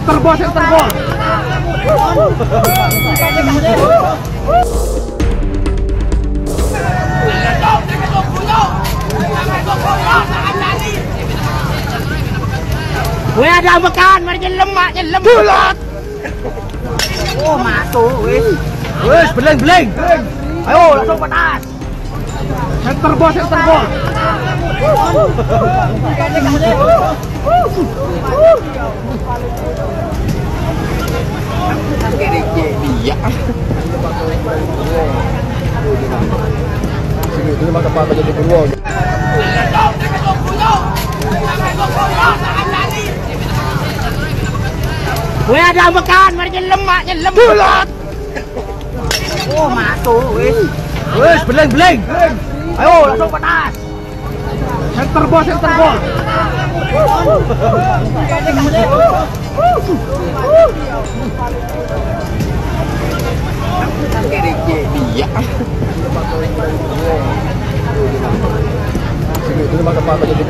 Center ball, center ball. Weh ada makan, mari jelam mak jelam. Bulat. Oh masuk wis. Wes, beleng, beleng. Ayo, langsung panas. Center ball, center ball. Sini, ini mah tempat jadi beruang. Weh ada makan, mari jelam mak jelam. Bulat. Oh masuk wis. Wes, beleng, beleng. Ayo, langsung panas. Center ball, center ball. Yeah. Sige, ito naman kapapagod yung